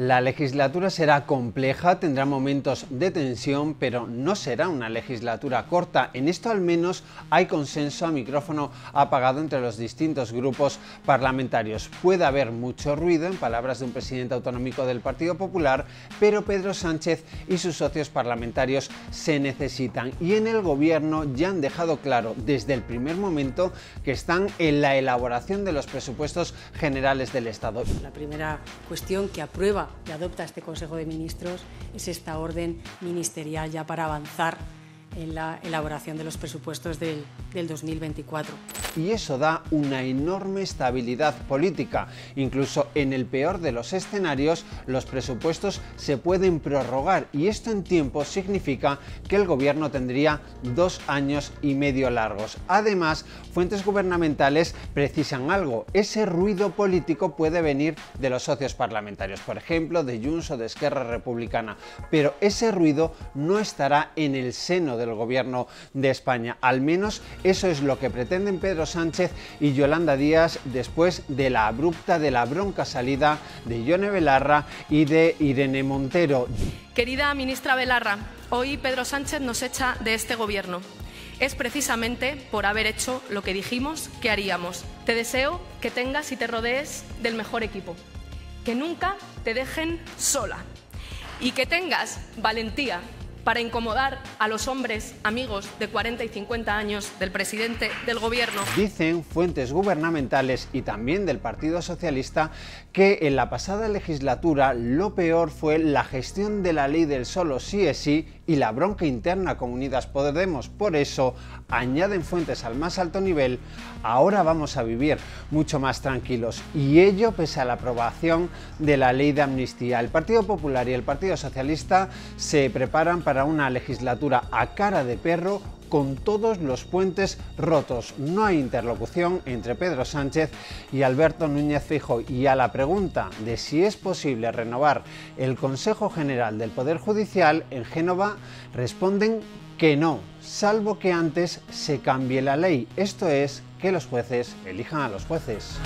La legislatura será compleja, tendrá momentos de tensión, pero no será una legislatura corta. En esto al menos hay consenso a micrófono apagado entre los distintos grupos parlamentarios. Puede haber mucho ruido, en palabras de un presidente autonómico del Partido Popular, pero Pedro Sánchez y sus socios parlamentarios se necesitan. Y en el gobierno ya han dejado claro desde el primer momento que están en la elaboración de los presupuestos generales del Estado. La primera cuestión que aprueba que adopta este Consejo de Ministros es esta orden ministerial ya para avanzar en la elaboración de los presupuestos del, del 2024 y eso da una enorme estabilidad política. Incluso en el peor de los escenarios, los presupuestos se pueden prorrogar y esto en tiempo significa que el gobierno tendría dos años y medio largos. Además, fuentes gubernamentales precisan algo. Ese ruido político puede venir de los socios parlamentarios, por ejemplo, de Junts o de Esquerra Republicana, pero ese ruido no estará en el seno del gobierno de España. Al menos eso es lo que pretenden Pedro Sánchez y Yolanda Díaz después de la abrupta, de la bronca salida de Yone Belarra y de Irene Montero. Querida ministra Belarra, hoy Pedro Sánchez nos echa de este gobierno. Es precisamente por haber hecho lo que dijimos que haríamos. Te deseo que tengas y te rodees del mejor equipo, que nunca te dejen sola y que tengas valentía para incomodar a los hombres amigos de 40 y 50 años del presidente del gobierno. Dicen fuentes gubernamentales y también del Partido Socialista que en la pasada legislatura lo peor fue la gestión de la ley del solo sí es sí y la bronca interna con Unidas Podemos. Por eso, añaden fuentes al más alto nivel, ahora vamos a vivir mucho más tranquilos. Y ello pese a la aprobación de la ley de amnistía. El Partido Popular y el Partido Socialista se preparan para una legislatura a cara de perro con todos los puentes rotos. No hay interlocución entre Pedro Sánchez y Alberto Núñez Fijo. Y a la pregunta de si es posible renovar el Consejo General del Poder Judicial en Génova, responden que no, salvo que antes se cambie la ley. Esto es que los jueces elijan a los jueces.